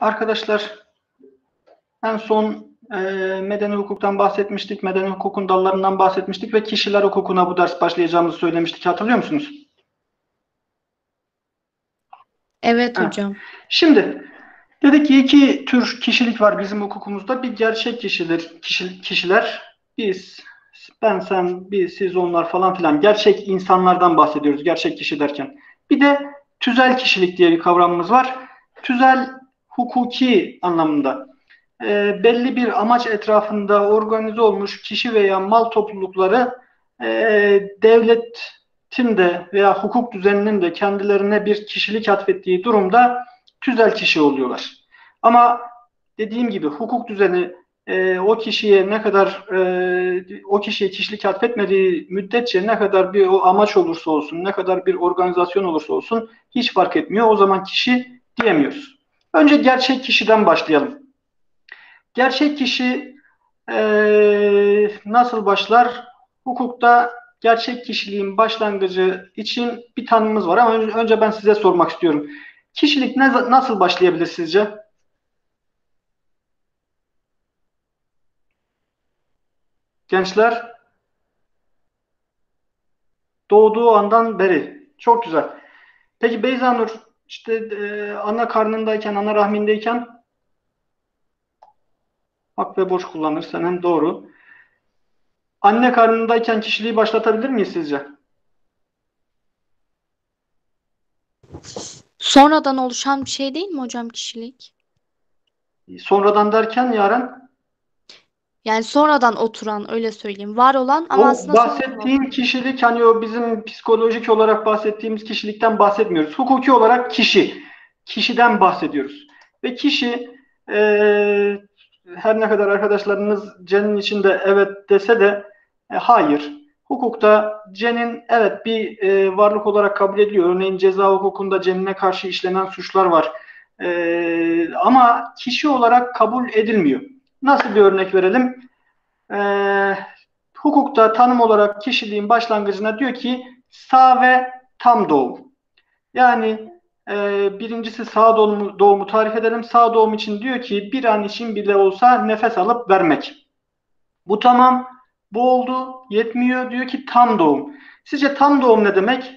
Arkadaşlar en son e, medeni hukuktan bahsetmiştik, medeni hukukun dallarından bahsetmiştik ve kişiler hukukuna bu ders başlayacağımızı söylemiştik. Hatırlıyor musunuz? Evet Ha. hocam. Şimdi dedik ki iki tür kişilik var bizim hukukumuzda. Bir gerçek kişiler, kişi, kişiler, biz, ben, sen, biz, siz, onlar falan filan. Gerçek insanlardan bahsediyoruz gerçek kişi derken. Bir de tüzel kişilik diye bir kavramımız var. Tüzel hukuki anlamında. e, belli bir amaç etrafında organize olmuş kişi veya mal toplulukları e, devletin de veya hukuk düzeninin de kendilerine bir kişilik atfettiği durumda tüzel kişi oluyorlar. Ama dediğim gibi hukuk düzeni e, o kişiye ne kadar e, o kişiye kişilik atfetmediği müddetçe ne kadar bir o amaç olursa olsun, ne kadar bir organizasyon olursa olsun hiç fark etmiyor. O zaman kişi diyemiyoruz. Önce gerçek kişiden başlayalım. Gerçek kişi eee, nasıl başlar? Hukukta gerçek kişiliğin başlangıcı için bir tanımımız var ama önce ben size sormak istiyorum. Kişilik ne, nasıl başlayabilir sizce? Gençler doğduğu andan beri. Çok güzel. Peki Beyza Nur işte eee, ana karnındayken, ana rahmindeyken Hak ve borç kullanırsan hem doğru. Anne karnındayken kişiliği başlatabilir miyiz sizce? Sonradan oluşan bir şey değil mi hocam kişilik? Sonradan derken Yaren, Yani sonradan oturan öyle söyleyeyim. Var olan ama o aslında sonradan bahsettiğim kişilik hani o bizim psikolojik olarak bahsettiğimiz kişilikten bahsetmiyoruz. Hukuki olarak kişi. Kişiden bahsediyoruz. Ve kişi eee, her ne kadar arkadaşlarınız cenin içinde evet dese de e, hayır. Hukukta cenin evet bir e, varlık olarak kabul ediliyor. Örneğin ceza hukukunda cenine karşı işlenen suçlar var. E, ama kişi olarak kabul edilmiyor. Nasıl bir örnek verelim? E, hukukta tanım olarak kişiliğin başlangıcına diyor ki sağ ve tam doğum. Yani e, birincisi sağ doğumu, doğumu tarif edelim. Sağ doğum için diyor ki bir an için bile olsa nefes alıp vermek. Bu tamam. Bu oldu. Yetmiyor. Diyor ki tam doğum. Sizce tam doğum ne demek?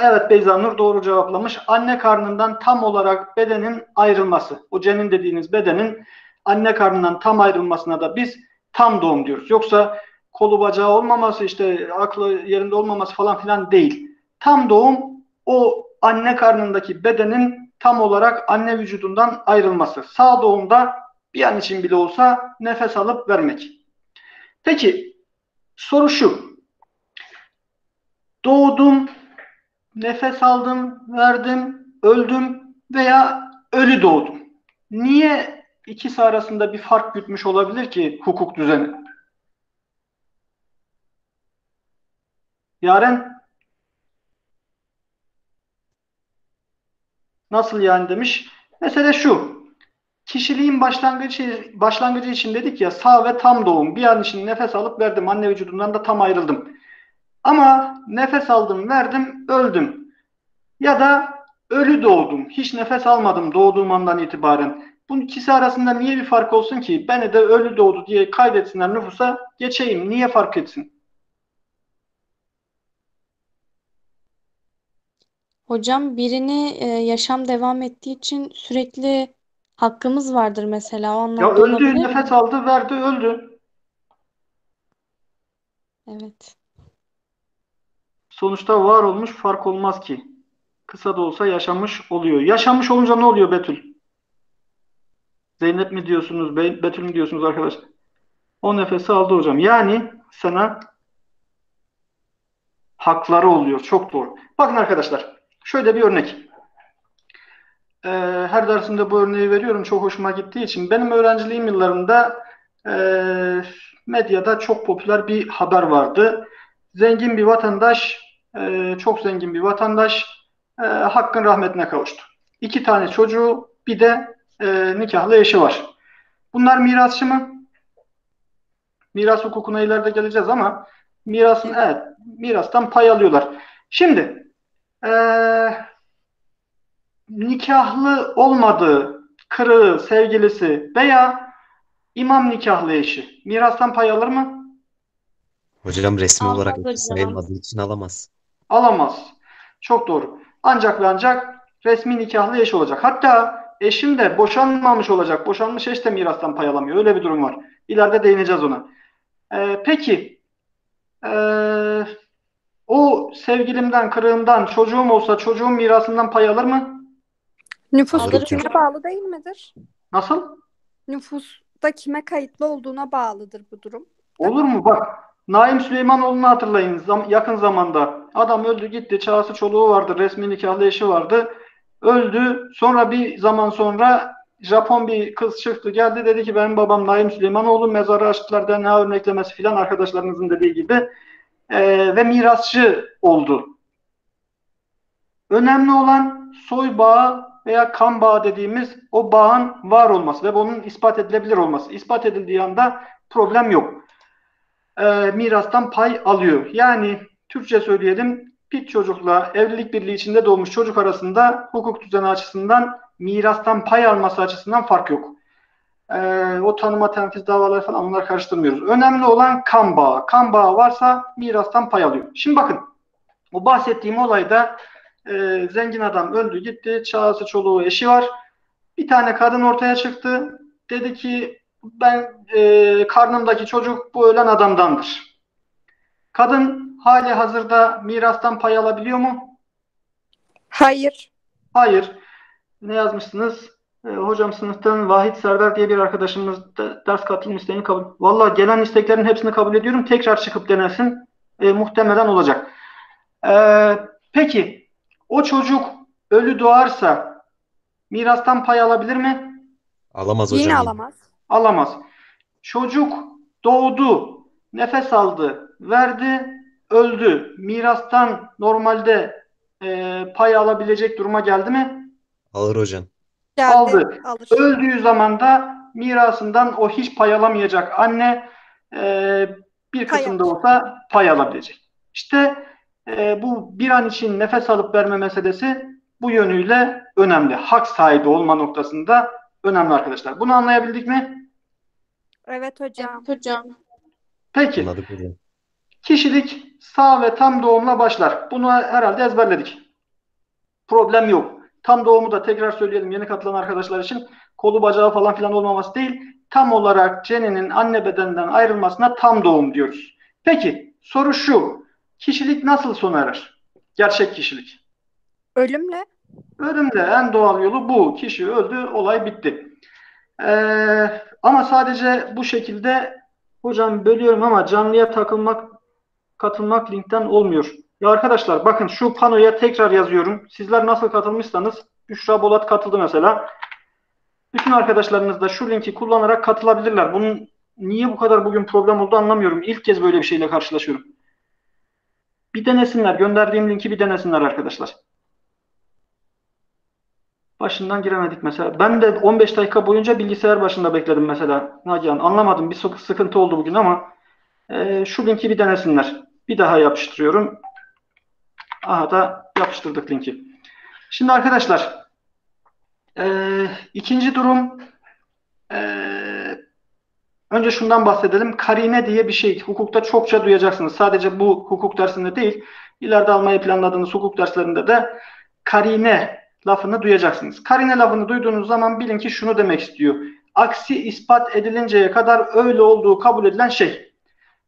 Evet Beyza Nur doğru cevaplamış. Anne karnından tam olarak bedenin ayrılması. O cenin dediğiniz bedenin anne karnından tam ayrılmasına da biz tam doğum diyoruz. Yoksa kolu bacağı olmaması işte aklı yerinde olmaması falan filan değil. Tam doğum o anne karnındaki bedenin tam olarak anne vücudundan ayrılması. Sağ doğumda bir an için bile olsa nefes alıp vermek. Peki soru şu. Doğdum, nefes aldım, verdim, öldüm veya ölü doğdum. Niye ikisi arasında bir fark gütmüş olabilir ki hukuk düzeni? Yaren nasıl yani demiş. Mesele şu. Kişiliğin başlangıcı, başlangıcı için dedik ya sağ ve tam doğum. Bir an için nefes alıp verdim. Anne vücudundan da tam ayrıldım. Ama nefes aldım, verdim, öldüm. Ya da ölü doğdum. Hiç nefes almadım doğduğum andan itibaren. Bunun ikisi arasında niye bir fark olsun ki? Beni de ölü doğdu diye kaydetsinler nüfusa geçeyim. Niye fark etsin? hocam birini e, yaşam devam ettiği için sürekli hakkımız vardır mesela o Ya anlamda öldü, olabilir mi? nefes aldı, verdi, öldü. Evet. Sonuçta var olmuş fark olmaz ki. Kısa da olsa yaşamış oluyor. Yaşamış olunca ne oluyor Betül? Zeynep mi diyorsunuz, Be- Betül mü diyorsunuz arkadaş? O nefesi aldı hocam. Yani sana hakları oluyor. Çok doğru. Bakın arkadaşlar, şöyle bir örnek. Ee, her dersimde bu örneği veriyorum. Çok hoşuma gittiği için. Benim öğrenciliğim yıllarında e, medyada çok popüler bir haber vardı. Zengin bir vatandaş, e, çok zengin bir vatandaş e, hakkın rahmetine kavuştu. İki tane çocuğu, bir de e, nikahlı eşi var. Bunlar mirasçı mı? Miras hukukuna ileride geleceğiz ama mirasın evet mirastan pay alıyorlar. Şimdi eee, nikahlı olmadığı kırığı, sevgilisi veya imam nikahlı eşi mirastan pay alır mı? Hocam resmi Almaz olarak hocam. eşi sayılmadığı için alamaz. Alamaz. Çok doğru. Ancak ve ancak resmi nikahlı eş olacak. Hatta eşim de boşanmamış olacak. Boşanmış eş de mirastan pay alamıyor. Öyle bir durum var. İleride değineceğiz ona. Ee, peki ee, o sevgilimden, kırığımdan çocuğum olsa çocuğum mirasından pay alır mı? Hocam. kime bağlı değil midir? Nasıl? Nüfusta kime kayıtlı olduğuna bağlıdır bu durum. Olur mu? Bak Naim Süleymanoğlu'nu hatırlayın. Zam- yakın zamanda. Adam öldü gitti. Çağısı çoluğu vardı. Resmi nikahlı eşi vardı. Öldü. Sonra bir zaman sonra Japon bir kız çıktı geldi dedi ki benim babam Naim Süleymanoğlu mezarı aşklar DNA örneklemesi filan arkadaşlarınızın dediği gibi Ee, ve mirasçı oldu. Önemli olan soy bağı veya kan bağı dediğimiz o bağın var olması ve bunun ispat edilebilir olması. İspat edildiği anda problem yok. Ee, mirastan pay alıyor. Yani Türkçe söyleyelim bir çocukla evlilik birliği içinde doğmuş çocuk arasında hukuk düzeni açısından mirastan pay alması açısından fark yok. Ee, o tanıma tenfiz davaları falan onları karıştırmıyoruz. Önemli olan kan bağı. Kan bağı varsa mirastan pay alıyor. Şimdi bakın bu bahsettiğim olayda e, zengin adam öldü gitti. Çağısı çoluğu eşi var. Bir tane kadın ortaya çıktı. Dedi ki ben e, karnımdaki çocuk bu ölen adamdandır. Kadın hali hazırda mirastan pay alabiliyor mu? Hayır. Hayır. Ne yazmışsınız? E, hocam sınıftan Vahit Serdar diye bir arkadaşımız da ders katılım isteğini kabul. Valla gelen isteklerin hepsini kabul ediyorum. Tekrar çıkıp denesin. E, muhtemelen olacak. E, peki o çocuk ölü doğarsa mirastan pay alabilir mi? Alamaz Yine hocam. alamaz. Alamaz. Çocuk doğdu, nefes aldı, verdi, öldü. Mirastan normalde e, pay alabilecek duruma geldi mi? Alır hocam. Geldi. Aldı. Alır. Öldüğü zaman da mirasından o hiç pay alamayacak anne e, bir kısımda olsa pay alabilecek. İşte e, bu bir an için nefes alıp verme meselesi bu yönüyle önemli. Hak sahibi olma noktasında önemli arkadaşlar. Bunu anlayabildik mi? Evet hocam. Evet hocam. Peki. Anladık hocam. Kişilik sağ ve tam doğumla başlar. Bunu herhalde ezberledik. Problem yok. Tam doğumu da tekrar söyleyelim yeni katılan arkadaşlar için kolu bacağı falan filan olmaması değil. Tam olarak ceninin anne bedeninden ayrılmasına tam doğum diyoruz. Peki soru şu. Kişilik nasıl sona erer? Gerçek kişilik. Ölümle. Ölümle en doğal yolu bu. Kişi öldü, olay bitti. Ee, ama sadece bu şekilde hocam bölüyorum ama canlıya takılmak, katılmak linkten olmuyor. Ya arkadaşlar bakın şu panoya tekrar yazıyorum. Sizler nasıl katılmışsanız Büşra Bolat katıldı mesela. Bütün arkadaşlarınız da şu linki kullanarak katılabilirler. Bunun niye bu kadar bugün problem oldu anlamıyorum. İlk kez böyle bir şeyle karşılaşıyorum. Bir denesinler. Gönderdiğim linki bir denesinler arkadaşlar. Başından giremedik mesela. Ben de 15 dakika boyunca bilgisayar başında bekledim mesela. Nagihan anlamadım. Bir sık- sıkıntı oldu bugün ama e, şu linki bir denesinler. Bir daha yapıştırıyorum. Aha da yapıştırdık linki. Şimdi arkadaşlar e, ikinci durum e, önce şundan bahsedelim. Karine diye bir şey. Hukukta çokça duyacaksınız. Sadece bu hukuk dersinde değil. İleride almayı planladığınız hukuk derslerinde de karine lafını duyacaksınız. Karine lafını duyduğunuz zaman bilin ki şunu demek istiyor. Aksi ispat edilinceye kadar öyle olduğu kabul edilen şey.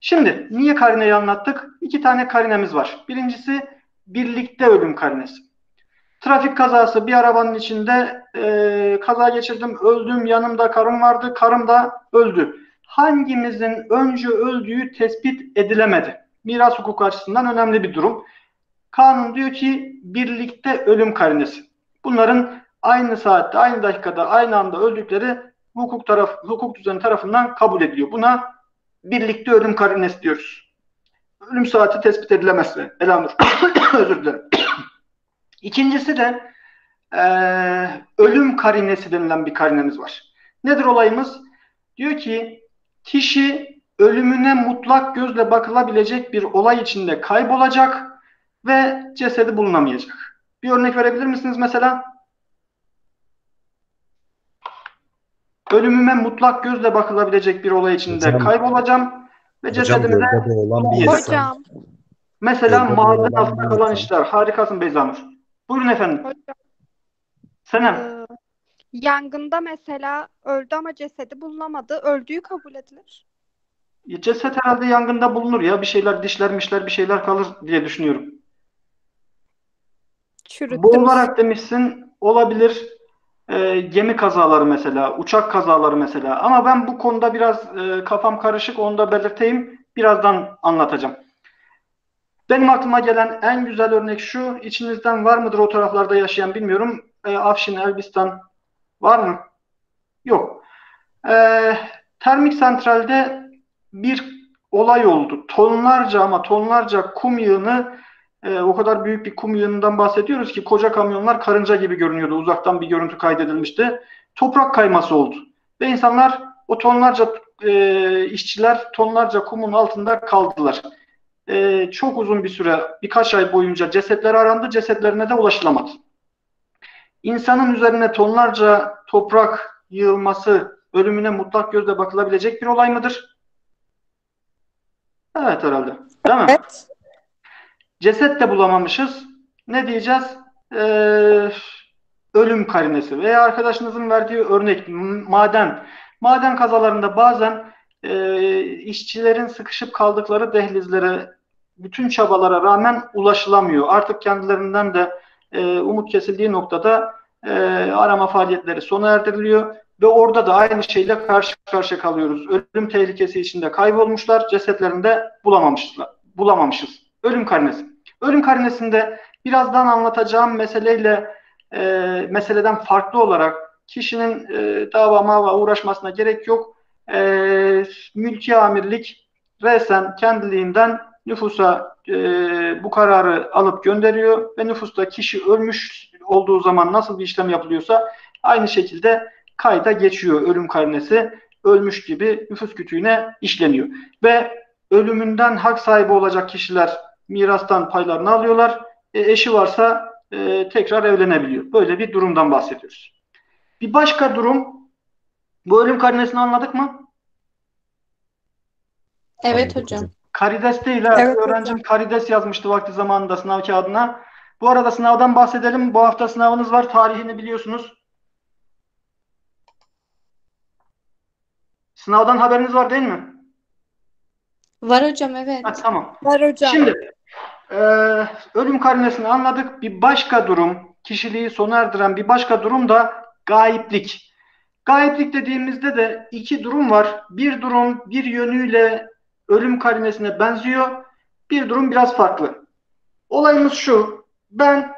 Şimdi niye karineyi anlattık? İki tane karinemiz var. Birincisi birlikte ölüm karinesi. Trafik kazası bir arabanın içinde e, kaza geçirdim, öldüm, yanımda karım vardı, karım da öldü. Hangimizin önce öldüğü tespit edilemedi. Miras hukuku açısından önemli bir durum. Kanun diyor ki birlikte ölüm karinesi. Bunların aynı saatte, aynı dakikada, aynı anda öldükleri hukuk taraf, hukuk düzeni tarafından kabul ediliyor. Buna birlikte ölüm karinesi diyoruz. Ölüm saati tespit edilemezse. Elhamdülillah. Özür dilerim. İkincisi de eee, ölüm karinesi denilen bir karinemiz var. Nedir olayımız? Diyor ki kişi ölümüne mutlak gözle bakılabilecek bir olay içinde kaybolacak ve cesedi bulunamayacak. Bir örnek verebilir misiniz mesela? Ölümüme mutlak gözle bakılabilecek bir olay içinde Hocam- kaybolacağım ve Hocam cesedimi de bölgede olan bir insan. Hocam, mesela maden olan altında kalan işler. Harikasın Beyzanur. Buyurun efendim. hocam Senem. e, yangında mesela öldü ama cesedi bulunamadı. Öldüğü kabul edilir. Ceset herhalde yangında bulunur ya. Bir şeyler dişler mişler bir şeyler kalır diye düşünüyorum. Çürüttü Boğularak demişsin olabilir. Ee, gemi kazaları mesela, uçak kazaları mesela. Ama ben bu konuda biraz e, kafam karışık. Onu da belirteyim. Birazdan anlatacağım. Benim aklıma gelen en güzel örnek şu. İçinizden var mıdır o taraflarda yaşayan bilmiyorum. Ee, Afşin, Elbistan var mı? Yok. Ee, termik santralde bir olay oldu. Tonlarca ama tonlarca kum yığını e, o kadar büyük bir kum yığınından bahsediyoruz ki koca kamyonlar karınca gibi görünüyordu. Uzaktan bir görüntü kaydedilmişti. Toprak kayması oldu. Ve insanlar o tonlarca e, işçiler tonlarca kumun altında kaldılar. E, çok uzun bir süre birkaç ay boyunca cesetler arandı. Cesetlerine de ulaşılamadı. İnsanın üzerine tonlarca toprak yığılması ölümüne mutlak gözle bakılabilecek bir olay mıdır? Evet herhalde. Değil mi? Evet. Ceset de bulamamışız. Ne diyeceğiz? Ee, ölüm karinesi veya arkadaşınızın verdiği örnek maden. Maden kazalarında bazen e, işçilerin sıkışıp kaldıkları dehlizlere bütün çabalara rağmen ulaşılamıyor. Artık kendilerinden de e, umut kesildiği noktada e, arama faaliyetleri sona erdiriliyor ve orada da aynı şeyle karşı karşıya kalıyoruz. Ölüm tehlikesi içinde kaybolmuşlar, cesetlerini de bulamamışız. Ölüm karinesi. Ölüm karinesinde birazdan anlatacağım meseleyle e, meseleden farklı olarak kişinin e, dava mava uğraşmasına gerek yok. E, mülki amirlik resen kendiliğinden nüfusa e, bu kararı alıp gönderiyor ve nüfusta kişi ölmüş olduğu zaman nasıl bir işlem yapılıyorsa aynı şekilde kayda geçiyor ölüm karinesi ölmüş gibi nüfus kütüğüne işleniyor ve ölümünden hak sahibi olacak kişiler mirastan paylarını alıyorlar. E, eşi varsa e, tekrar evlenebiliyor. Böyle bir durumdan bahsediyoruz. Bir başka durum bu ölüm karinesini anladık mı? Evet hocam. Karides değil ha. Evet, Öğrencim karides yazmıştı vakti zamanında sınav kağıdına. Bu arada sınavdan bahsedelim. Bu hafta sınavınız var. Tarihini biliyorsunuz. Sınavdan haberiniz var değil mi? Var hocam evet. Ha, tamam. Var hocam. Şimdi e, ölüm karinesini anladık. Bir başka durum, kişiliği sona erdiren bir başka durum da gayiplik. Gayiplik dediğimizde de iki durum var. Bir durum bir yönüyle ölüm karinesine benziyor. Bir durum biraz farklı. Olayımız şu. Ben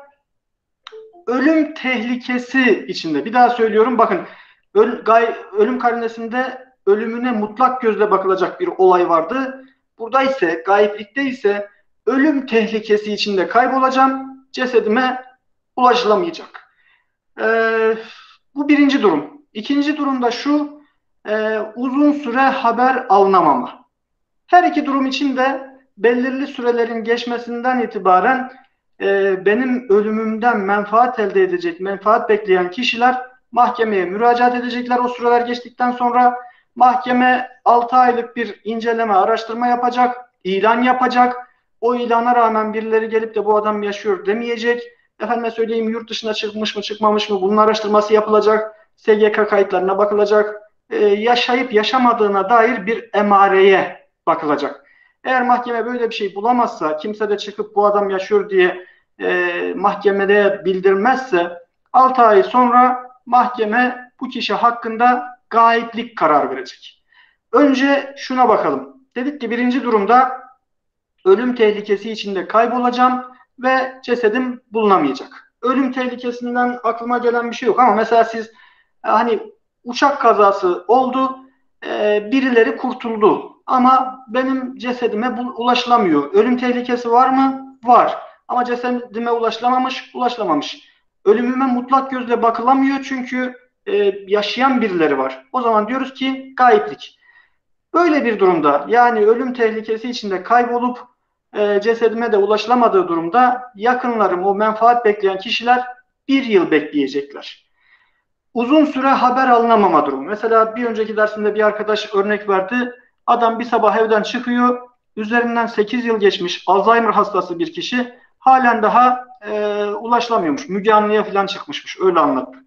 ölüm tehlikesi içinde, bir daha söylüyorum bakın öl- gay- ölüm karinesinde ölümüne mutlak gözle bakılacak bir olay vardı. Burada ise gayiplikte ise ölüm tehlikesi içinde kaybolacağım. Cesedime ulaşılamayacak. Ee, bu birinci durum. İkinci durum da şu e, uzun süre haber alınamama. Her iki durum için de belirli sürelerin geçmesinden itibaren e, benim ölümümden menfaat elde edecek, menfaat bekleyen kişiler mahkemeye müracaat edecekler. O süreler geçtikten sonra mahkeme 6 aylık bir inceleme, araştırma yapacak, ilan yapacak. O ilana rağmen birileri gelip de bu adam yaşıyor demeyecek. Efendime söyleyeyim yurt dışına çıkmış mı çıkmamış mı bunun araştırması yapılacak. SGK kayıtlarına bakılacak. Ee, yaşayıp yaşamadığına dair bir emareye bakılacak. Eğer mahkeme böyle bir şey bulamazsa, kimse de çıkıp bu adam yaşıyor diye e, mahkemede bildirmezse 6 ay sonra mahkeme bu kişi hakkında gayiplik karar verecek. Önce şuna bakalım. Dedik ki birinci durumda ölüm tehlikesi içinde kaybolacağım ve cesedim bulunamayacak. Ölüm tehlikesinden aklıma gelen bir şey yok ama mesela siz hani uçak kazası oldu, e, birileri kurtuldu ama benim cesedime ulaşılamıyor. Ölüm tehlikesi var mı? Var. Ama cesedime ulaşılamamış, ulaşılamamış. Ölümüme mutlak gözle bakılamıyor çünkü e, yaşayan birileri var. O zaman diyoruz ki gayiplik. Böyle bir durumda yani ölüm tehlikesi içinde kaybolup e, cesedime de ulaşılamadığı durumda yakınlarım o menfaat bekleyen kişiler bir yıl bekleyecekler. Uzun süre haber alınamama durumu. Mesela bir önceki dersinde bir arkadaş örnek verdi. Adam bir sabah evden çıkıyor. Üzerinden 8 yıl geçmiş Alzheimer hastası bir kişi halen daha e, ulaşılamıyormuş. Müge Anlı'ya falan çıkmışmış. Öyle anlattı.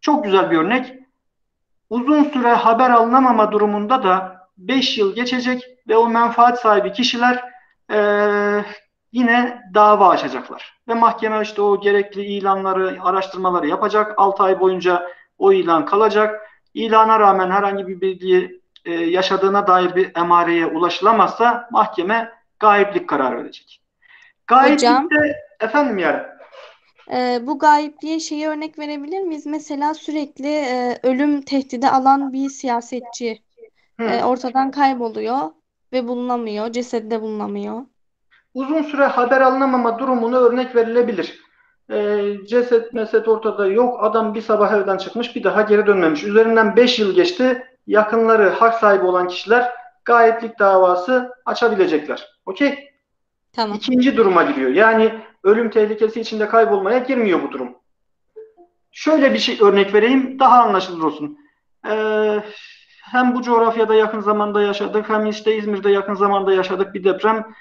Çok güzel bir örnek. Uzun süre haber alınamama durumunda da 5 yıl geçecek ve o menfaat sahibi kişiler e, yine dava açacaklar. Ve mahkeme işte o gerekli ilanları, araştırmaları yapacak. 6 ay boyunca o ilan kalacak. İlana rağmen herhangi bir bilgi e, yaşadığına dair bir emareye ulaşılamazsa mahkeme gayiplik kararı verecek. Gayiplikte Hocam. efendim yani Ee, bu gayipliğe şeyi örnek verebilir miyiz? Mesela sürekli e, ölüm tehdidi alan bir siyasetçi hı, e, ortadan kayboluyor ve bulunamıyor, cesedi bulunamıyor. uzun süre haber alınamama durumuna örnek verilebilir. E, ceset meset ortada yok. Adam bir sabah evden çıkmış bir daha geri dönmemiş. Üzerinden 5 yıl geçti. Yakınları hak sahibi olan kişiler gayiplik davası açabilecekler. Okey? Tamam. İkinci duruma giriyor. Yani ölüm tehlikesi içinde kaybolmaya girmiyor bu durum. Şöyle bir şey örnek vereyim, daha anlaşılır olsun. Ee, hem bu coğrafyada yakın zamanda yaşadık, hem işte İzmir'de yakın zamanda yaşadık bir deprem.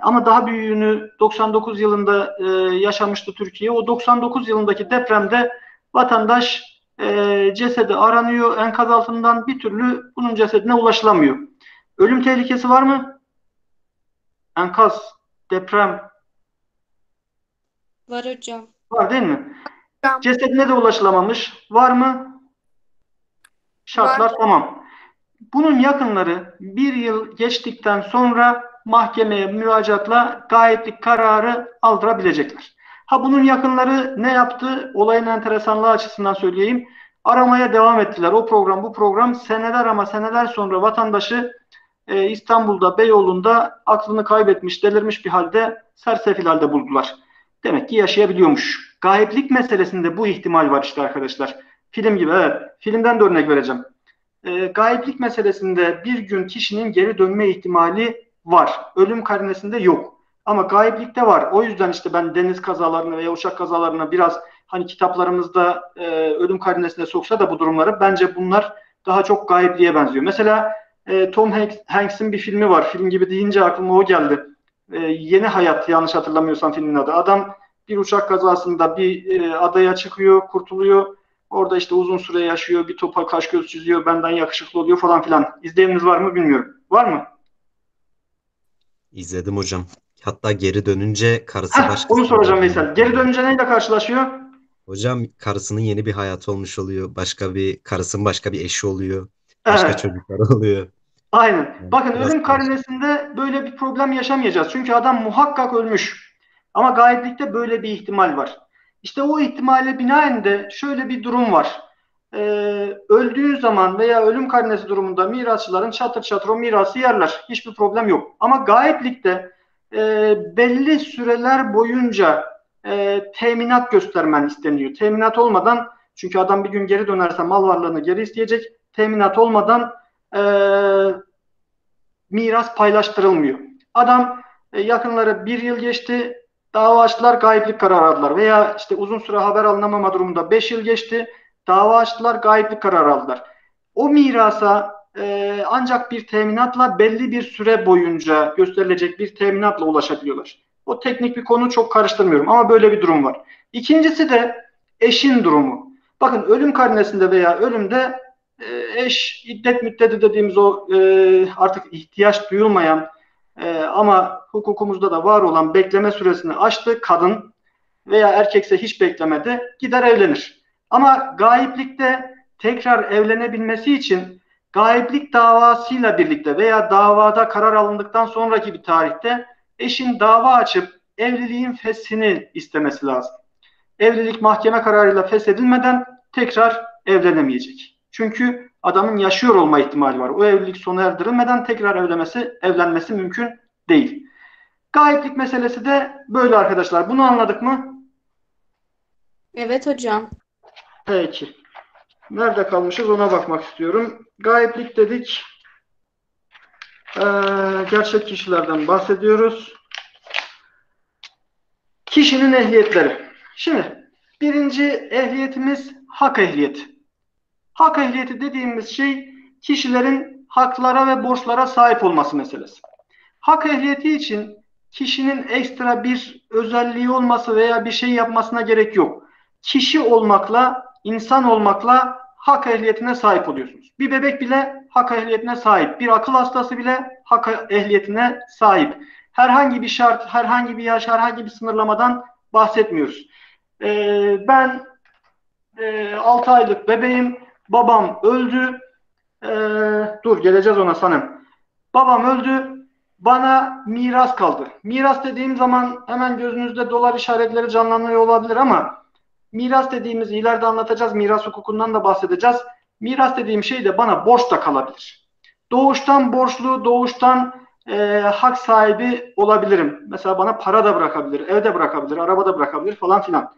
Ama daha büyüğünü 99 yılında e, yaşamıştı Türkiye. O 99 yılındaki depremde vatandaş e, cesedi aranıyor enkaz altından bir türlü bunun cesedine ulaşılamıyor. Ölüm tehlikesi var mı? Enkaz, deprem, Var hocam. Var değil mi? Hocam. Cesedine de ulaşılamamış. Var mı? Şartlar tamam. Bunun yakınları bir yıl geçtikten sonra mahkemeye müracaatla gayiplik kararı aldırabilecekler. Ha bunun yakınları ne yaptı? Olayın enteresanlığı açısından söyleyeyim. Aramaya devam ettiler. O program bu program seneler ama seneler sonra vatandaşı e, İstanbul'da Beyoğlu'nda aklını kaybetmiş, delirmiş bir halde sersefil halde buldular. Demek ki yaşayabiliyormuş. Gayiplik meselesinde bu ihtimal var işte arkadaşlar. Film gibi evet. Filmden de örnek vereceğim. E, gayiplik meselesinde bir gün kişinin geri dönme ihtimali var. Ölüm karinesinde yok. Ama gayiplikte var. O yüzden işte ben deniz kazalarına veya uçak kazalarına biraz hani kitaplarımızda e, ölüm karinesine soksa da bu durumları bence bunlar daha çok gayipliğe benziyor. Mesela e, Tom Hanks, Hanks'in bir filmi var. Film gibi deyince aklıma o geldi. E, Yeni Hayat yanlış hatırlamıyorsam filmin adı. Adam bir uçak kazasında bir e, adaya çıkıyor, kurtuluyor. Orada işte uzun süre yaşıyor, bir topa kaş göz çiziyor, benden yakışıklı oluyor falan filan. İzleyeniniz var mı bilmiyorum. Var mı? İzledim hocam. Hatta geri dönünce karısı Heh, başkasıyla onu soracağım. Veysel. Geri dönünce neyle karşılaşıyor? Hocam karısının yeni bir hayatı olmuş oluyor. Başka bir karısının başka bir eşi oluyor. Başka Evet. çocukları oluyor. Aynen. Evet, Bakın ölüm karışık. karinesinde böyle bir problem yaşamayacağız. Çünkü adam muhakkak ölmüş. Ama gayiplikte böyle bir ihtimal var. İşte o ihtimale binaen de şöyle bir durum var. Ee, öldüğü zaman veya ölüm karinesi durumunda mirasçıların çatır çatır o mirası yerler. Hiçbir problem yok. Ama gayiplikte e, belli süreler boyunca e, teminat göstermen isteniyor. Teminat olmadan çünkü adam bir gün geri dönerse mal varlığını geri isteyecek. Teminat olmadan e, miras paylaştırılmıyor. Adam e, yakınları bir yıl geçti, dava açtılar, gayiplik kararı aldılar. Veya işte uzun süre haber alınamama durumunda 5 yıl geçti, dava açtılar, gayiplik kararı aldılar. O mirasa e, ancak bir teminatla belli bir süre boyunca gösterilecek bir teminatla ulaşabiliyorlar. O teknik bir konu çok karıştırmıyorum ama böyle bir durum var. İkincisi de eşin durumu. Bakın ölüm karinesinde veya ölümde e, eş iddet müddeti dediğimiz o e, artık ihtiyaç duyulmayan e, ama hukukumuzda da var olan bekleme süresini aştı kadın veya erkekse hiç beklemedi gider evlenir. Ama gayiplikte tekrar evlenebilmesi için gayiplik davasıyla birlikte veya davada karar alındıktan sonraki bir tarihte eşin dava açıp evliliğin feshini istemesi lazım. Evlilik mahkeme kararıyla feshedilmeden tekrar evlenemeyecek. Çünkü adamın yaşıyor olma ihtimali var. O evlilik sona erdirilmeden tekrar evlenmesi, evlenmesi mümkün değil. Gayiplik meselesi de böyle arkadaşlar. Bunu anladık mı? Evet hocam. Peki. Nerede kalmışız ona bakmak istiyorum. Gayiplik dedik. Ee, gerçek kişilerden bahsediyoruz. Kişinin ehliyetleri. Şimdi birinci ehliyetimiz hak ehliyeti. Hak ehliyeti dediğimiz şey kişilerin haklara ve borçlara sahip olması meselesi. Hak ehliyeti için kişinin ekstra bir özelliği olması veya bir şey yapmasına gerek yok. Kişi olmakla, insan olmakla hak ehliyetine sahip oluyorsunuz. Bir bebek bile hak ehliyetine sahip. Bir akıl hastası bile hak ehliyetine sahip. Herhangi bir şart, herhangi bir yaş, herhangi bir sınırlamadan bahsetmiyoruz. Ee, ben e, 6 aylık bebeğim. Babam öldü. Ee, dur geleceğiz ona sanırım. Babam öldü. Bana miras kaldı. Miras dediğim zaman hemen gözünüzde dolar işaretleri canlanıyor olabilir ama miras dediğimiz ileride anlatacağız. Miras hukukundan da bahsedeceğiz. Miras dediğim şey de bana borç da kalabilir. Doğuştan borçlu, doğuştan e, hak sahibi olabilirim. Mesela bana para da bırakabilir, ev de bırakabilir, araba da bırakabilir falan filan.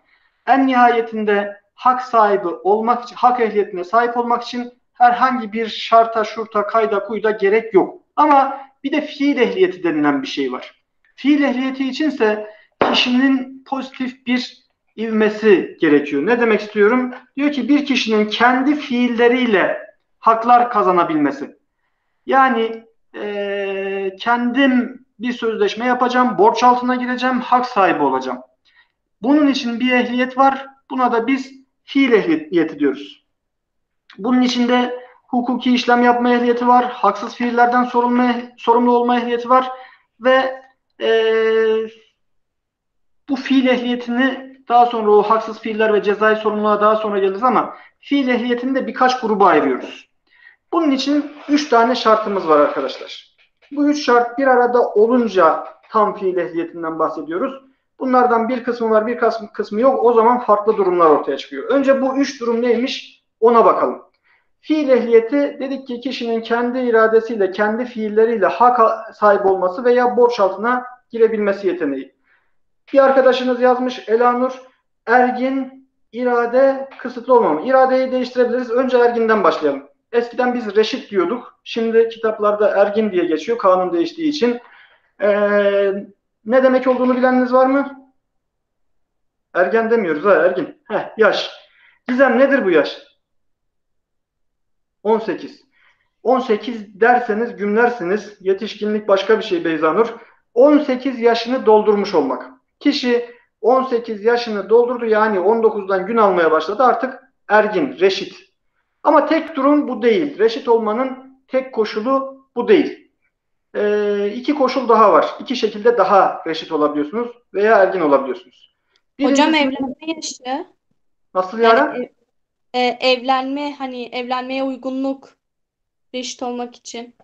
En nihayetinde hak sahibi olmak için, hak ehliyetine sahip olmak için herhangi bir şarta, şurta, kayda, kuyda gerek yok. Ama bir de fiil ehliyeti denilen bir şey var. Fiil ehliyeti içinse kişinin pozitif bir ivmesi gerekiyor. Ne demek istiyorum? Diyor ki bir kişinin kendi fiilleriyle haklar kazanabilmesi. Yani e, kendim bir sözleşme yapacağım, borç altına gireceğim, hak sahibi olacağım. Bunun için bir ehliyet var. Buna da biz fiil ehliyeti diyoruz. Bunun içinde hukuki işlem yapma ehliyeti var, haksız fiillerden sorumlu, sorumlu olma ehliyeti var ve e, bu fiil ehliyetini daha sonra o haksız fiiller ve cezai sorumluluğa daha sonra geliriz ama fiil ehliyetini de birkaç gruba ayırıyoruz. Bunun için üç tane şartımız var arkadaşlar. Bu üç şart bir arada olunca tam fiil ehliyetinden bahsediyoruz. Bunlardan bir kısmı var, bir kısmı yok. O zaman farklı durumlar ortaya çıkıyor. Önce bu üç durum neymiş? Ona bakalım. Fiil ehliyeti dedik ki kişinin kendi iradesiyle, kendi fiilleriyle hak sahibi olması veya borç altına girebilmesi yeteneği. Bir arkadaşınız yazmış Elanur, ergin, irade, kısıtlı olmama. İradeyi değiştirebiliriz. Önce erginden başlayalım. Eskiden biz reşit diyorduk. Şimdi kitaplarda ergin diye geçiyor kanun değiştiği için. Ee, ne demek olduğunu bileniniz var mı? Ergen demiyoruz ha ergin. Heh, yaş. Gizem nedir bu yaş? 18. 18 derseniz gümlersiniz. Yetişkinlik başka bir şey Beyzanur. 18 yaşını doldurmuş olmak. Kişi 18 yaşını doldurdu yani 19'dan gün almaya başladı artık ergin, reşit. Ama tek durum bu değil. Reşit olmanın tek koşulu bu değil. Ee, iki koşul daha var. İki şekilde daha reşit olabiliyorsunuz veya ergin olabiliyorsunuz. Birincisi, Hocam evlenme yaşı. Nasıl yani? Yani e, e, evlenme hani evlenmeye uygunluk reşit olmak için.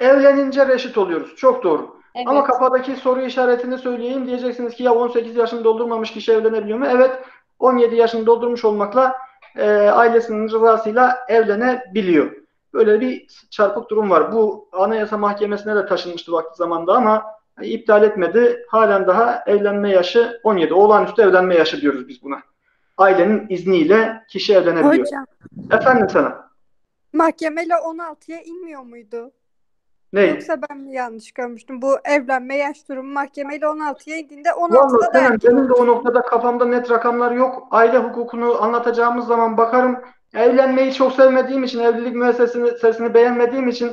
Evlenince reşit oluyoruz. Çok doğru. Evet. Ama kafadaki soru işaretini söyleyeyim. Diyeceksiniz ki ya 18 yaşını doldurmamış kişi evlenebiliyor mu? Evet. 17 yaşını doldurmuş olmakla e, ailesinin rızasıyla evlenebiliyor. Böyle bir çarpık durum var. Bu Anayasa Mahkemesi'ne de taşınmıştı vakti zamanda ama iptal etmedi. Halen daha evlenme yaşı 17. Olağanüstü evlenme yaşı diyoruz biz buna. Ailenin izniyle kişi evlenebiliyor. Hocam Efendim sana. mahkemeyle 16'ya inmiyor muydu? Ne? Yoksa ben mi yanlış görmüştüm? Bu evlenme yaş durumu mahkemeyle 16'ya indiğinde Vallahi 16'da da Senem, erken benim de o noktada kafamda net rakamlar yok. Aile hukukunu anlatacağımız zaman bakarım. Evlenmeyi çok sevmediğim için, evlilik müessesesini beğenmediğim için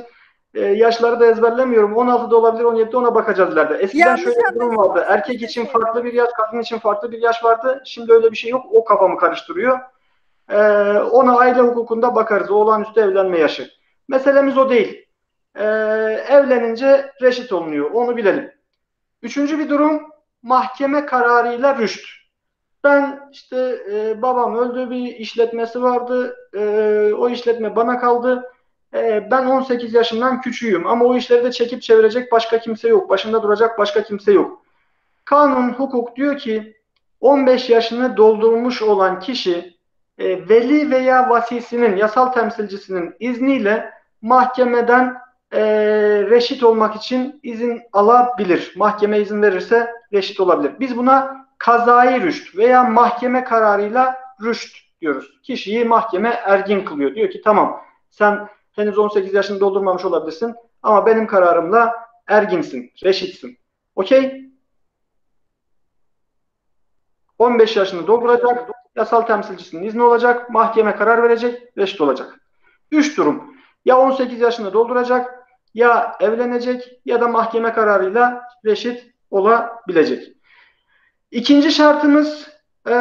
e, yaşları da ezberlemiyorum. 16'da olabilir, 17'de ona bakacağız ileride. Eskiden Yanlış şöyle bir durum vardı. Erkek için farklı bir yaş, kadın için farklı bir yaş vardı. Şimdi öyle bir şey yok. O kafamı karıştırıyor. E, ona aile hukukunda bakarız. Olağanüstü evlenme yaşı. Meselemiz o değil. E, evlenince reşit olunuyor. Onu bilelim. Üçüncü bir durum mahkeme kararıyla rüşt. Ben işte e, babam öldü bir işletmesi vardı. E, o işletme bana kaldı. E, ben 18 yaşından küçüğüm ama o işleri de çekip çevirecek başka kimse yok. Başında duracak başka kimse yok. Kanun, hukuk diyor ki 15 yaşını doldurmuş olan kişi e, veli veya vasisinin, yasal temsilcisinin izniyle mahkemeden e, reşit olmak için izin alabilir. Mahkeme izin verirse reşit olabilir. Biz buna kazayı rüşt veya mahkeme kararıyla rüşt diyoruz. Kişiyi mahkeme ergin kılıyor. Diyor ki tamam sen henüz 18 yaşını doldurmamış olabilirsin ama benim kararımla erginsin, reşitsin. Okey? 15 yaşını dolduracak. yasal temsilcisinin izni olacak, mahkeme karar verecek, reşit olacak. Üç durum. Ya 18 yaşını dolduracak, ya evlenecek ya da mahkeme kararıyla reşit olabilecek. İkinci şartımız e,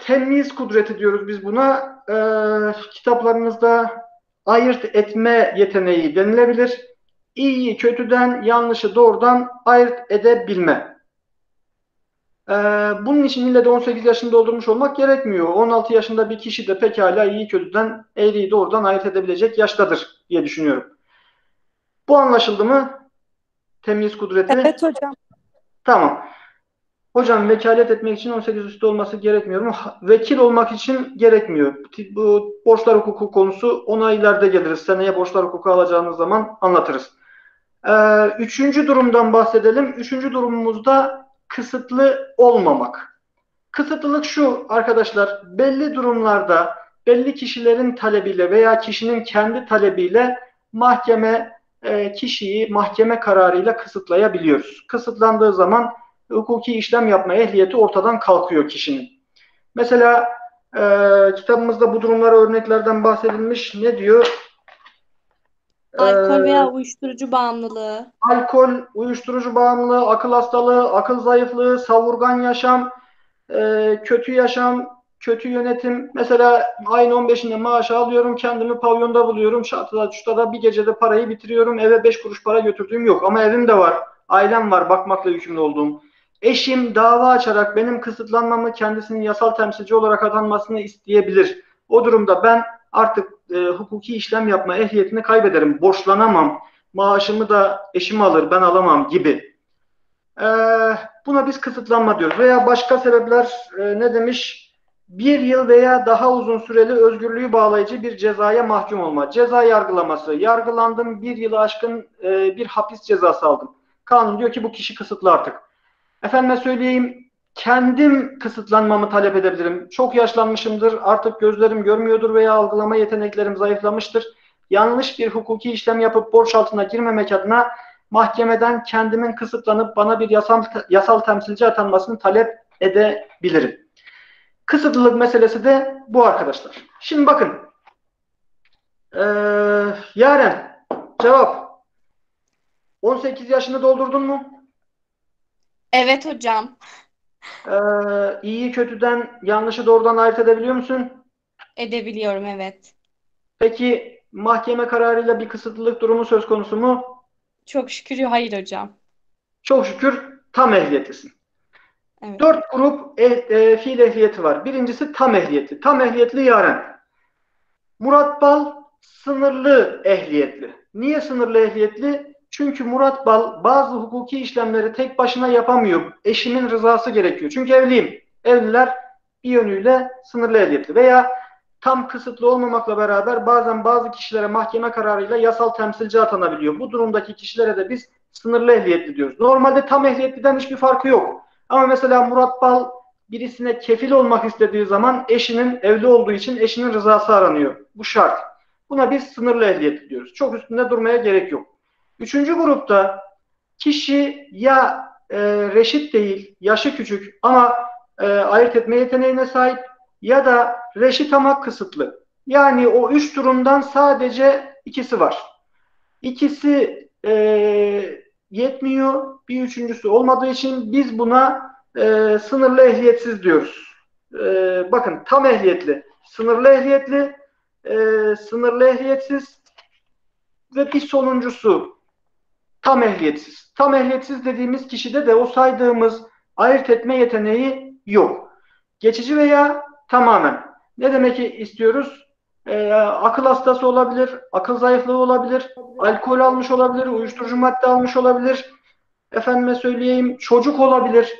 temyiz kudreti diyoruz biz buna. E, kitaplarımızda ayırt etme yeteneği denilebilir. İyiyi kötüden, yanlışı doğrudan ayırt edebilme. Ee, bunun için ille de 18 yaşında doldurmuş olmak gerekmiyor. 16 yaşında bir kişi de pekala iyi kötüden, eğriyi doğrudan ayırt edebilecek yaştadır diye düşünüyorum. Bu anlaşıldı mı? Temyiz kudreti. Evet hocam. Tamam. Hocam vekalet etmek için 18 üstü olması gerekmiyor mu? Vekil olmak için gerekmiyor. Bu borçlar hukuku konusu ona ileride geliriz. Seneye borçlar hukuku alacağımız zaman anlatırız. Ee, üçüncü durumdan bahsedelim. Üçüncü durumumuzda kısıtlı olmamak. Kısıtlılık şu arkadaşlar, belli durumlarda belli kişilerin talebiyle veya kişinin kendi talebiyle mahkeme e, kişiyi mahkeme kararıyla kısıtlayabiliyoruz. Kısıtlandığı zaman hukuki işlem yapma ehliyeti ortadan kalkıyor kişinin. Mesela e, kitabımızda bu durumlara örneklerden bahsedilmiş. Ne diyor? Alkol Ee, veya uyuşturucu bağımlılığı. alkol, uyuşturucu bağımlılığı, akıl hastalığı, akıl zayıflığı, savurgan yaşam, e, kötü yaşam, kötü yönetim. Mesela ayın 15'inde maaş alıyorum, kendimi pavyonda buluyorum. Şatıda, şurada bir gecede parayı bitiriyorum. Eve 5 kuruş para götürdüğüm yok. Ama evim de var, ailem var, bakmakla yükümlü olduğum. Eşim dava açarak benim kısıtlanmamı, kendisinin yasal temsilci olarak atanmasını isteyebilir. O durumda ben artık e, hukuki işlem yapma ehliyetini kaybederim. Borçlanamam. Maaşımı da eşim alır, ben alamam gibi. Ee, buna biz kısıtlanma diyoruz. Veya başka sebepler e, ne demiş? Bir yıl veya daha uzun süreli özgürlüğü bağlayıcı bir cezaya mahkum olma. Ceza yargılaması. Yargılandım, bir yılı aşkın e, bir hapis cezası aldım. Kanun diyor ki bu kişi kısıtlı artık. Efendime söyleyeyim, kendim kısıtlanmamı talep edebilirim. Çok yaşlanmışımdır, artık gözlerim görmüyordur veya algılama yeteneklerim zayıflamıştır. Yanlış bir hukuki işlem yapıp borç altına girmemek adına mahkemeden kendimin kısıtlanıp bana bir yasal, yasal temsilci atanmasını talep edebilirim. Kısıtlılık meselesi de bu arkadaşlar. Şimdi bakın. Ee, Yaren, cevap. 18 yaşını doldurdun mu? Evet hocam. Ee, iyiyi kötüden, yanlışı doğrudan ayırt edebiliyor musun? Edebiliyorum evet. Peki mahkeme kararıyla bir kısıtlılık durumu söz konusu mu? Çok şükür hayır hocam. Çok şükür tam ehliyetlisin. Evet. Dört grup eh- e, fiil ehliyeti var. Birincisi tam ehliyetli. Tam ehliyetli yaren. Murat Bal sınırlı ehliyetli. Niye sınırlı ehliyetli? Çünkü Murat Bal bazı hukuki işlemleri tek başına yapamıyor. Eşimin rızası gerekiyor. Çünkü evliyim. Evliler bir yönüyle sınırlı ehliyetli. Veya tam kısıtlı olmamakla beraber bazen bazı kişilere mahkeme kararıyla yasal temsilci atanabiliyor. Bu durumdaki kişilere de biz sınırlı ehliyetli diyoruz. Normalde tam ehliyetliden hiçbir farkı yok. Ama mesela Murat Bal birisine kefil olmak istediği zaman eşinin evli olduğu için eşinin rızası aranıyor. Bu şart. Buna biz sınırlı ehliyet diyoruz. Çok üstünde durmaya gerek yok. Üçüncü grupta kişi ya e, reşit değil, yaşı küçük ama e, ayırt etme yeteneğine sahip ya da reşit ama kısıtlı. Yani o üç durumdan sadece ikisi var. İkisi e, yetmiyor. Bir üçüncüsü olmadığı için biz buna e, sınırlı ehliyetsiz diyoruz. E, bakın tam ehliyetli, sınırlı ehliyetli, e, sınırlı ehliyetsiz ve bir sonuncusu tam ehliyetsiz. Tam ehliyetsiz dediğimiz kişide de o saydığımız ayırt etme yeteneği yok. Geçici veya tamamen. Ne demek ki istiyoruz? Ee, akıl hastası olabilir, akıl zayıflığı olabilir, alkol almış olabilir, uyuşturucu madde almış olabilir. Efendime söyleyeyim çocuk olabilir.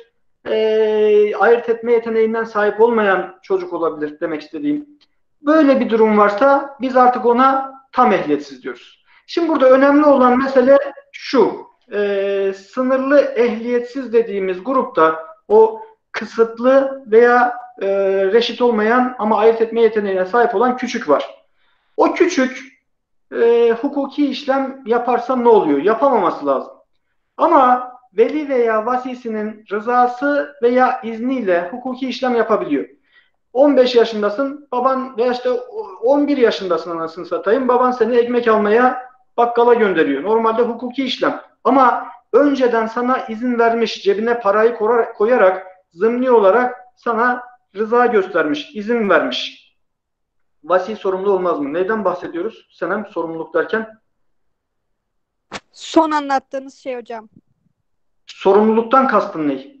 Ee, ayırt etme yeteneğinden sahip olmayan çocuk olabilir demek istediğim. Böyle bir durum varsa biz artık ona tam ehliyetsiz diyoruz. Şimdi burada önemli olan mesele şu. E, sınırlı ehliyetsiz dediğimiz grupta o kısıtlı veya e, reşit olmayan ama ayırt etme yeteneğine sahip olan küçük var. O küçük e, hukuki işlem yaparsa ne oluyor? Yapamaması lazım. Ama veli veya vasisinin rızası veya izniyle hukuki işlem yapabiliyor. 15 yaşındasın, baban veya işte 11 yaşındasın anasını satayım. Baban seni ekmek almaya bakkala gönderiyor. Normalde hukuki işlem. Ama önceden sana izin vermiş, cebine parayı koyarak, zımni olarak sana rıza göstermiş, izin vermiş. Vasi sorumlu olmaz mı? Neyden bahsediyoruz? Senem sorumluluk derken? Son anlattığınız şey hocam. Sorumluluktan kastın ne?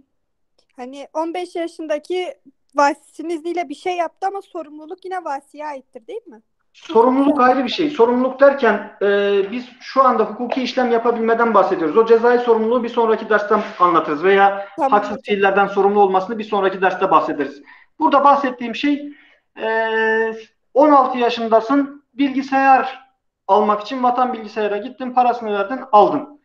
Hani 15 yaşındaki vasisinin izniyle bir şey yaptı ama sorumluluk yine vasiye aittir değil mi? Sorumluluk ayrı bir şey. Sorumluluk derken e, biz şu anda hukuki işlem yapabilmeden bahsediyoruz. O cezai sorumluluğu bir sonraki dersten anlatırız veya Tamam haksız fiillerden sorumlu olmasını bir sonraki derste bahsederiz. Burada bahsettiğim şey e, 16 yaşındasın bilgisayar almak için vatan bilgisayara gittin parasını verdin aldın.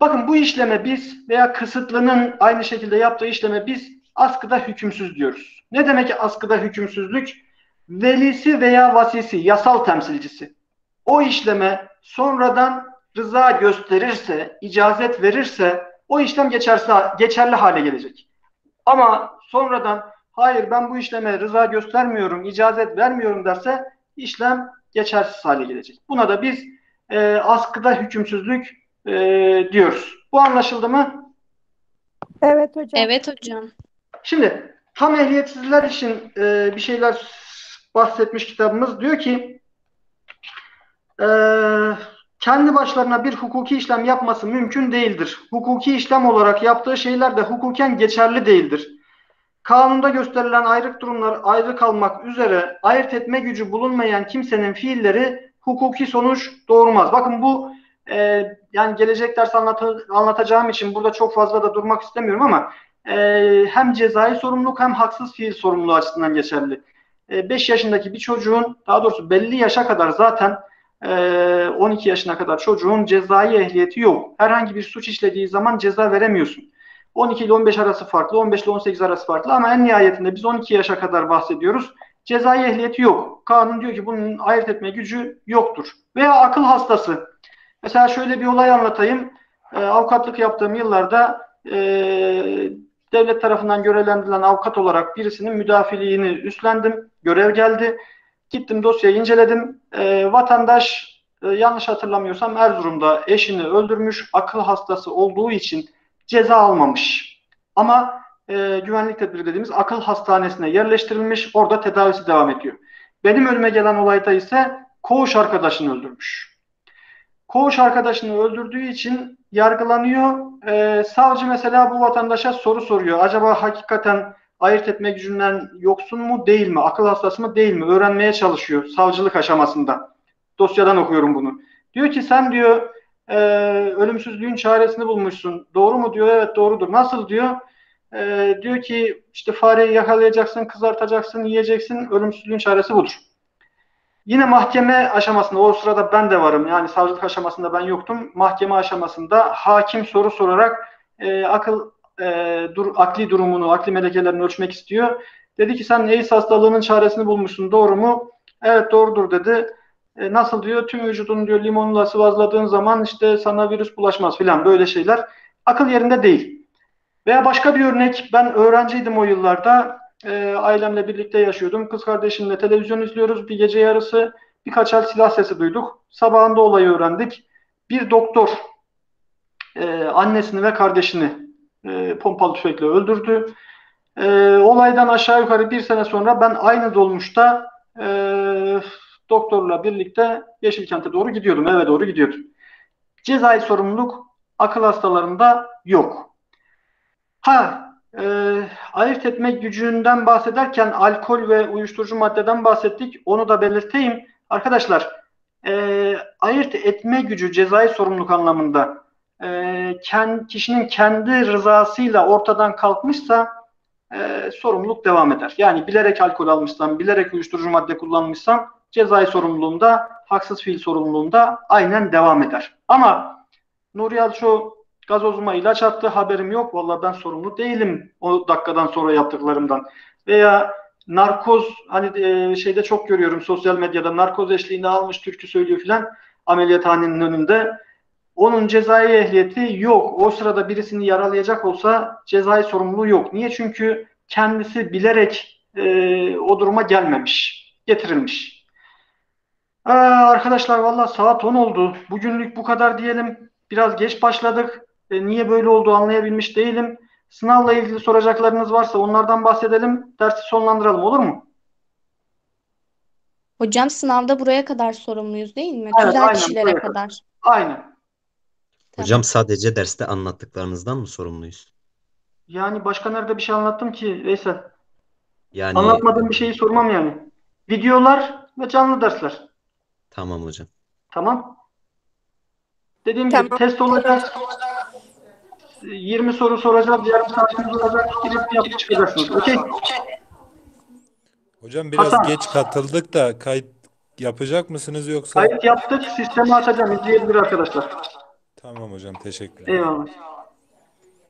Bakın bu işleme biz veya kısıtlının aynı şekilde yaptığı işleme biz askıda hükümsüz diyoruz. Ne demek askıda hükümsüzlük? Velisi veya vasisi, yasal temsilcisi o işleme sonradan rıza gösterirse, icazet verirse o işlem geçerse, geçerli hale gelecek. Ama sonradan hayır ben bu işleme rıza göstermiyorum, icazet vermiyorum derse işlem geçersiz hale gelecek. Buna da biz e, askıda hükümsüzlük e, diyoruz. Bu anlaşıldı mı? Evet hocam. Evet hocam. Şimdi tam ehliyetsizler için e, bir şeyler bahsetmiş kitabımız. Diyor ki e, kendi başlarına bir hukuki işlem yapması mümkün değildir. Hukuki işlem olarak yaptığı şeyler de hukuken geçerli değildir. Kanunda gösterilen ayrık durumlar ayrı kalmak üzere ayırt etme gücü bulunmayan kimsenin fiilleri hukuki sonuç doğurmaz. Bakın bu e, yani gelecek ders anlatı, anlatacağım için burada çok fazla da durmak istemiyorum ama e, hem cezai sorumluluk hem haksız fiil sorumluluğu açısından geçerli. 5 yaşındaki bir çocuğun daha doğrusu belli yaşa kadar zaten 12 yaşına kadar çocuğun cezai ehliyeti yok. Herhangi bir suç işlediği zaman ceza veremiyorsun. 12 ile 15 arası farklı, 15 ile 18 arası farklı ama en nihayetinde biz 12 yaşa kadar bahsediyoruz. Cezai ehliyeti yok. Kanun diyor ki bunun ayırt etme gücü yoktur. Veya akıl hastası. Mesela şöyle bir olay anlatayım. avukatlık yaptığım yıllarda devlet tarafından görevlendirilen avukat olarak birisinin müdafiliğini üstlendim. Görev geldi. Gittim dosyayı inceledim. E, vatandaş e, yanlış hatırlamıyorsam Erzurum'da eşini öldürmüş. Akıl hastası olduğu için ceza almamış. Ama e, güvenlik tedbiri dediğimiz akıl hastanesine yerleştirilmiş. Orada tedavisi devam ediyor. Benim önüme gelen olayda ise koğuş arkadaşını öldürmüş. Koğuş arkadaşını öldürdüğü için yargılanıyor. Ee, savcı mesela bu vatandaşa soru soruyor. Acaba hakikaten ayırt etme gücünden yoksun mu değil mi? Akıl hastası mı değil mi? Öğrenmeye çalışıyor savcılık aşamasında. Dosyadan okuyorum bunu. Diyor ki sen diyor e, ölümsüzlüğün çaresini bulmuşsun. Doğru mu diyor? Evet doğrudur. Nasıl diyor? E, diyor ki işte fareyi yakalayacaksın, kızartacaksın, yiyeceksin. Ölümsüzlüğün çaresi budur. Yine mahkeme aşamasında o sırada ben de varım. Yani savcılık aşamasında ben yoktum. Mahkeme aşamasında hakim soru sorarak e, akıl e, dur, akli durumunu, akli melekelerini ölçmek istiyor. Dedi ki sen AIDS hastalığının çaresini bulmuşsun doğru mu? Evet doğrudur dedi. E, nasıl diyor? Tüm vücudunu diyor limonla sıvazladığın zaman işte sana virüs bulaşmaz filan böyle şeyler. Akıl yerinde değil. Veya başka bir örnek ben öğrenciydim o yıllarda e, ailemle birlikte yaşıyordum. Kız kardeşimle televizyon izliyoruz. Bir gece yarısı birkaç el silah sesi duyduk. Sabahında olayı öğrendik. Bir doktor e, annesini ve kardeşini e, pompalı tüfekle öldürdü. E, olaydan aşağı yukarı bir sene sonra ben aynı dolmuşta e, doktorla birlikte Yeşilkent'e doğru gidiyordum. Eve doğru gidiyordum. Cezai sorumluluk akıl hastalarında yok. Ha e, ayırt etme gücünden bahsederken alkol ve uyuşturucu maddeden bahsettik. Onu da belirteyim. Arkadaşlar e, ayırt etme gücü cezai sorumluluk anlamında e, kend, kişinin kendi rızasıyla ortadan kalkmışsa e, sorumluluk devam eder. Yani bilerek alkol almışsan, bilerek uyuşturucu madde kullanmışsan cezai sorumluluğunda, haksız fiil sorumluluğunda aynen devam eder. Ama Nuri Yalço gazozuma ilaç attı haberim yok. Vallahi ben sorumlu değilim o dakikadan sonra yaptıklarımdan. Veya narkoz hani e, şeyde çok görüyorum sosyal medyada narkoz eşliğinde almış türkü söylüyor filan ameliyathanenin önünde. Onun cezai ehliyeti yok. O sırada birisini yaralayacak olsa cezai sorumluluğu yok. Niye? Çünkü kendisi bilerek e, o duruma gelmemiş, getirilmiş. Aa, arkadaşlar valla saat 10 oldu. Bugünlük bu kadar diyelim. Biraz geç başladık. E, niye böyle oldu anlayabilmiş değilim. Sınavla ilgili soracaklarınız varsa onlardan bahsedelim. Dersi sonlandıralım olur mu? Hocam sınavda buraya kadar sorumluyuz değil mi? Evet, Tüzel aynen, kişilere buraya kadar. Aynen. Hocam sadece derste anlattıklarınızdan mı sorumluyuz? Yani başka nerede bir şey anlattım ki Veysel? Yani Anlatmadığım bir şeyi sormam yani. Videolar ve canlı dersler. tamam hocam. Tamam. Dediğim gibi Tamam. test olacak. 20 soru soracağız. Yarım saatimiz olacak. Girip yapıp çıkacaksınız. Okey. Hocam biraz Hasan. geç katıldık da kayıt yapacak mısınız yoksa? Kayıt yaptık. Sistemi açacağım. İzleyebilir arkadaşlar. Tamam hocam teşekkür ederim. Eyvallah.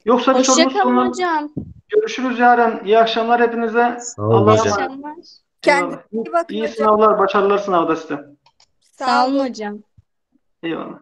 Yoksa bir sorunuz Hoşçakalın hocam. görüşürüz yarın. İyi akşamlar hepinize. Sağ olun Allah'a hocam. emanet. akşamlar. Kendinize iyi bakın İyi hocam. sınavlar, başarılar sınavda size. Sağ olun hocam. Eyvallah.